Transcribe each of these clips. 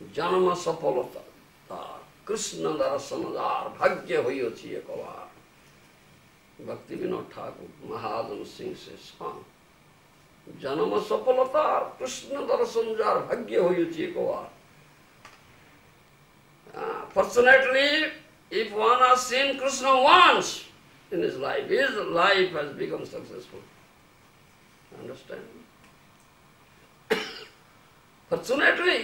जन्म सफलता। कृष्ण दर्शन दार भाग्य हुई एक बार भक्ति विनोद ठाकुर महादम सिंह से जन्म सफलता, कृष्ण दर्शन जार भाग्य हुई एक बार fortunately if one are seen Krishna once in his life his life has become successful understand fortunately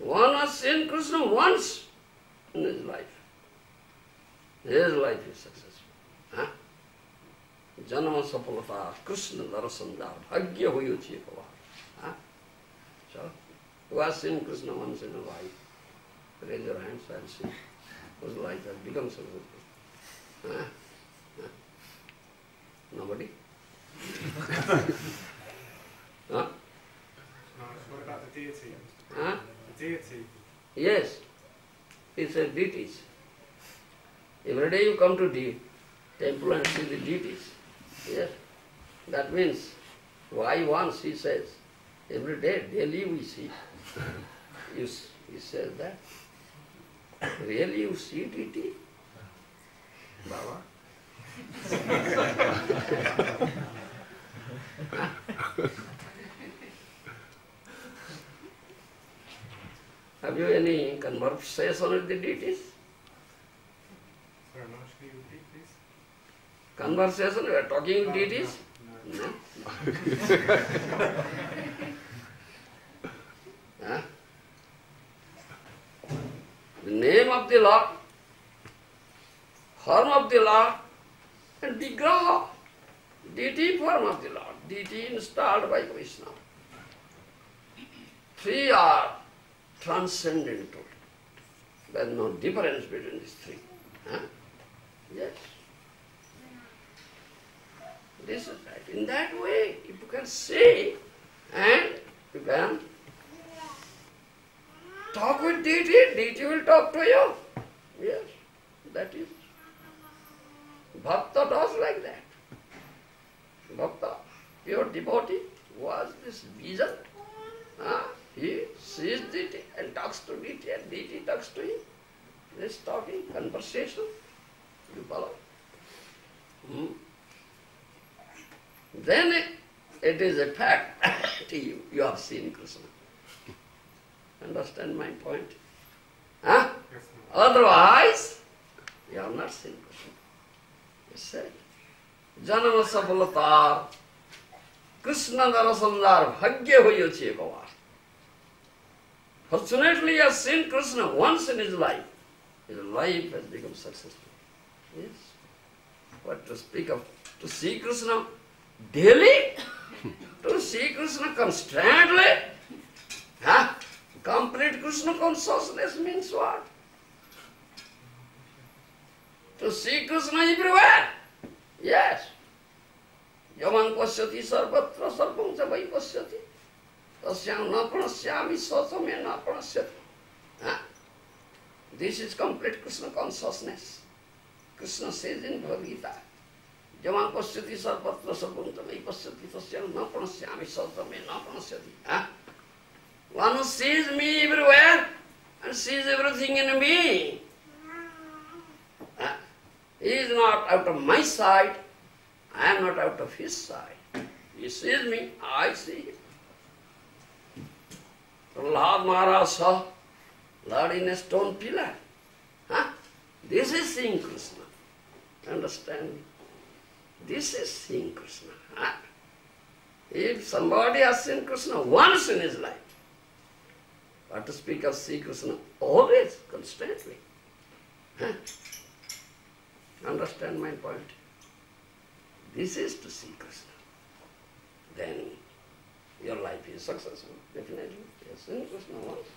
One has seen Krishna once in his life. His life is successful. Huh? জন্ম সফলতা কৃষ্ণ দর্শন দা ভাগ্য হয়েছে বাবা হ্যাঁ চলো was in Krishna once in his life. Raise your hands, I'll see. Whose life has become successful. Huh? Nobody? huh? No, it's what about the deity? Huh? The deity. Yes, it's a deities. Every day you come to the temple and see the deities. Yes, that means why once he says every day, daily we see. You, he says that. Really you see deity? Baba? Have you any conversation with the deities? Sorry, Maharaj, you repeat, please? Conversation, we are talking with deities? no, no. No? Huh? The name of the Lord, form of the Lord, and Vigraha, deity form of the Lord, deity installed by Krishna. Three are transcendental. There is no difference between these three. Huh? Yes. This is right. In that way, if you can see and you can talk with deity, deity will talk to you. Yes, that is. Bhakta does like that. Bhakta, pure devotee, was this vision. Ah, he sees deity and talks to deity and deity talks to him. This talking, conversation. You follow? Hmm? Then it, it is a fact to you. You have seen Krishna. Understand my point? Huh? Yes, Otherwise, you have not seen Krishna. You said. Janama Krishna dara sandar bhagya. Fortunately, he has seen Krishna once in his life. His life has become successful. Yes. But to speak of, to see Krishna daily, to see Krishna constantly, huh? complete Krishna consciousness means what? To see Krishna everywhere. Yes. Yaman pasyati sarvatra sarvam vai pasyati. Tasyam na pranasyami sasamya na pranasyati. Huh? This is complete Krishna consciousness. Krishna says in Bhagavad Gita, Yaman pasyati sarvatra vai pasyati tasyam na pranasyami sasamya na pranasyati. Huh? One sees me everywhere and sees everything in me. He is not out of my sight, I am not out of his sight. He sees me, I see him. Prahlad Maharaj saw Lord in a stone pillar. Huh? This is seeing Krishna. Understand? This is seeing Krishna. Huh? If somebody has seen Krishna once in his life, but to speak of see Krishna always, constantly. Huh? Understand my point? This is to see Krishna. Then your life is successful, definitely. Yes, Krishna wants.